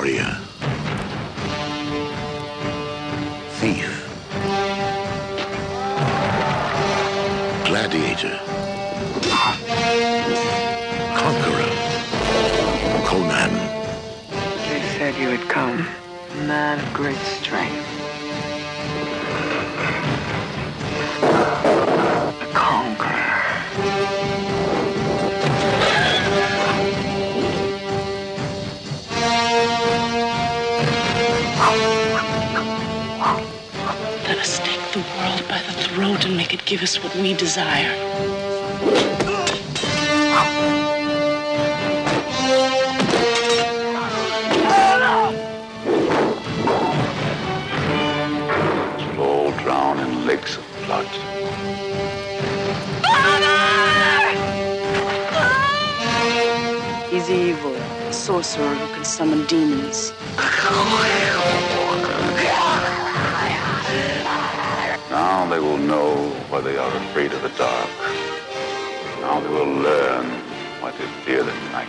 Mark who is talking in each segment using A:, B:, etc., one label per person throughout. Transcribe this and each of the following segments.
A: warrior, thief, gladiator, conqueror, Conan.
B: They said you had come, man of great strength.
C: Take the world by the throat and make it give us what we desire.
D: You'll all drown in lakes of blood.
C: He's evil, a sorcerer who can summon demons.
D: Why they are afraid of the dark. Now they will learn why they fear the night.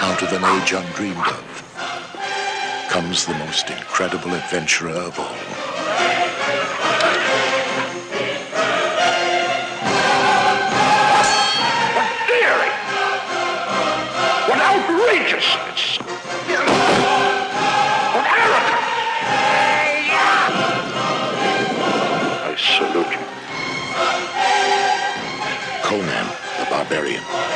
A: Out of an age undreamed of comes the most incredible adventurer of all.
D: Daring! What
A: Conan the Barbarian.